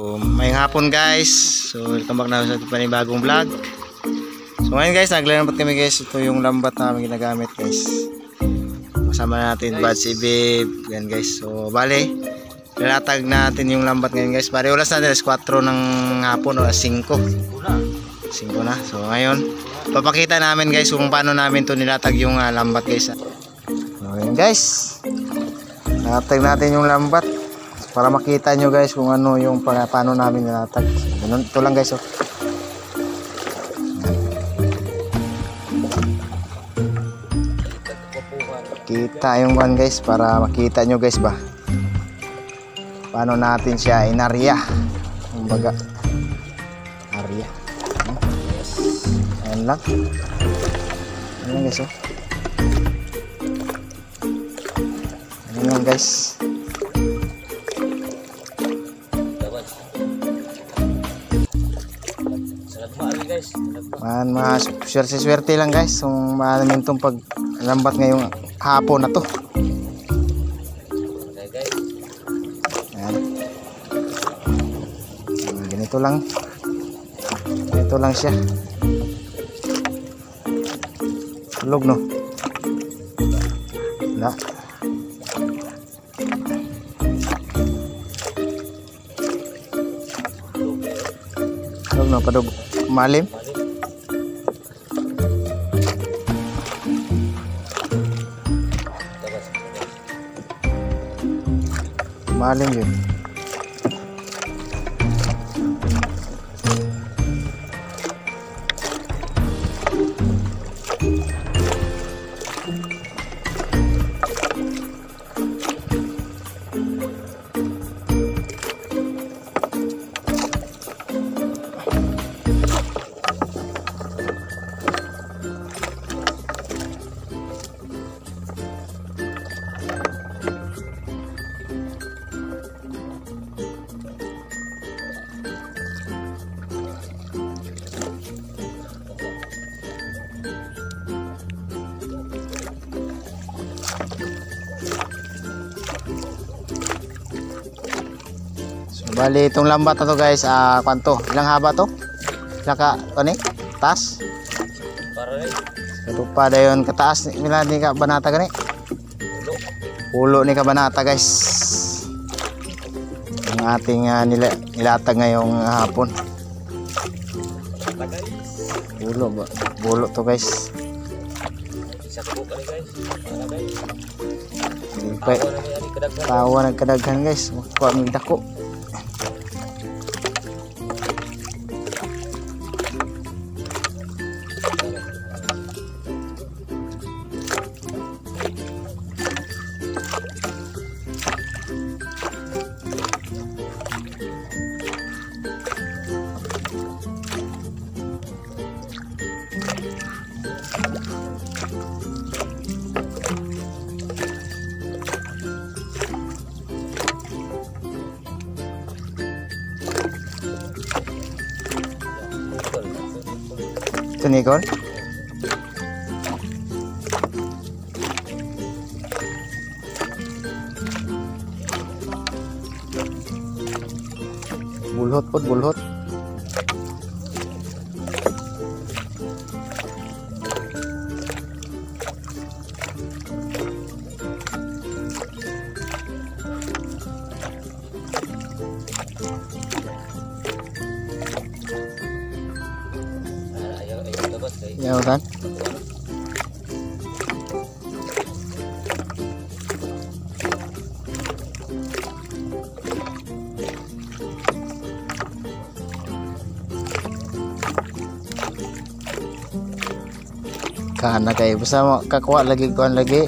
So, may hapon guys. So, welcome back na sa ating panibagong vlog. So, ngayon guys, naglalambat kami guys. Ito yung lambat na namin ginagamit guys. Kasama natin bad si Babe. Yan guys. So, bale, lalatag natin yung lambat ngayon guys. Pare, oras natin alas 4 ng hapon o alas 5. 5 na. So, ngayon, papakita namin guys kung paano namin to nilatag yung uh, lambat guys. So, ngayon guys, latag natin yung lambat para makita nyo guys kung ano yung pa, paano namin nilatag ito lang guys oh. kita yung one guys para makita nyo guys ba? Paano natin siya inarya. Kumbaga arya. Ayan lang. Ayan lang guys oh. Ayan lang guys Man, mas swerte-swerte lang guys. Kung maalamin itong paglambat ngayong hapon na to. Yan. Yan, Ganito lang. Ganito lang siya. Tulog no. Wala. Tulog no. Padug malim. आ लेंगे bali itong lambat na to guys, ah, kwanto? Ilang haba to? Ilang ka, ano eh? Taas? Ito pa dayon kataas ni nila ni ka banata gani. Ulo ni ka banata guys. Ang ating ah, nila nilatag ngayong hapon. Ulo ba? Ulo to guys. Hindi pa tawa nagkadaghan guys. Kuha mig dako. चने का बुल्हत पर बुल्हत Yaw kan? Kana kay basta mo kakuha lagi kuan lagi.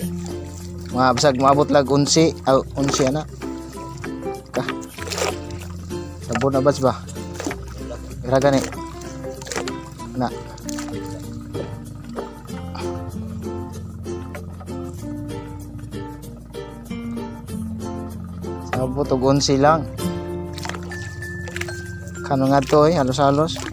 Mga basag maabot lag unsi, aw unsi ana. Ka. Sabon na bas ba? Ira gani. Na. Sabot og unsi lang. Kano nga to eh, halos-halos.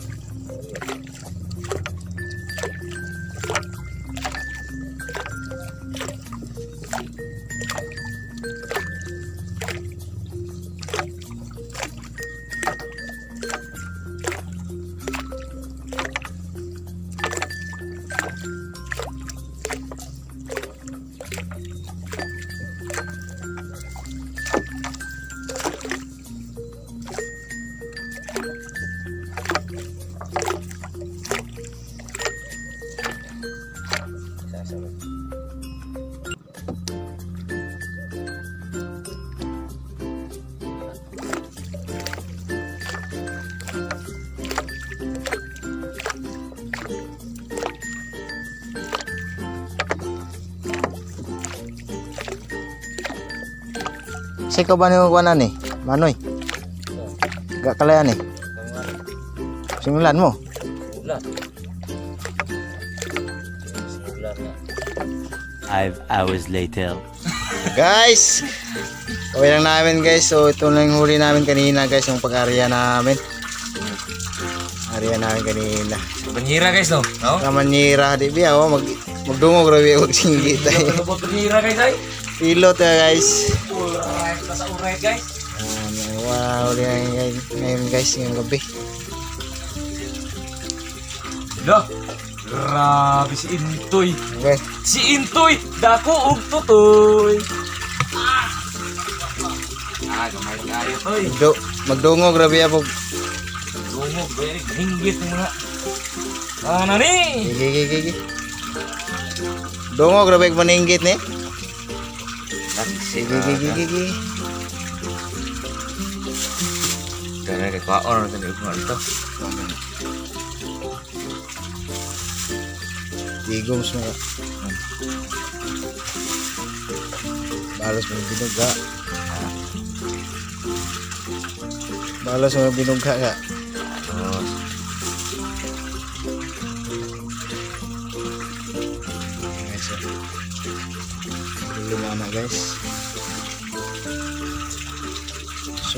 Sa ikaw ba kuanan eh? Manoy. Gak kalayan. Simulan mo. Ulan. Ulan na. Five hours later. Guys, okay lang namin guys. So ito lang yung huli namin kanina guys, yung pag-area namin. Area namin kanina. Banhira guys no? No? Kamanira, di ba? Oh, mag magdungog rabi og singgi tayo. Ano po banhira guys ay? Pilot ya guys. Nasa alright guys. Um, wow, ngayon, ngayon, guys, ngayong gabi. Lo. Grabe si Intoy. Okay. Si Intoy, dako og tutoy. Ah, gamay kayo toy. Magdu magdungog rabi ako. Lumog, very hinggit mo na. Ah, nani? Gigi, gigi, rabi ako maninggit ni. Gigi, gigi, gigi, 내가 와 어느 정도 이거 알죠? 이거 무슨 거? Malas mo binuga. Malas mo binuga ka. Oh. Guys, guys.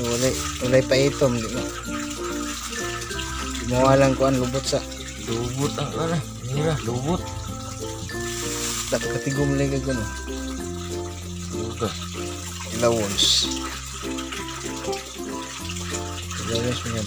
So ulay, ulay pa itom di mo. Gumawa lang ko ang lubot sa lubot ang ano. Mira, lubot. dapat katigom lang ka gano. Lubot. Ilawons. Ilawons mo yan.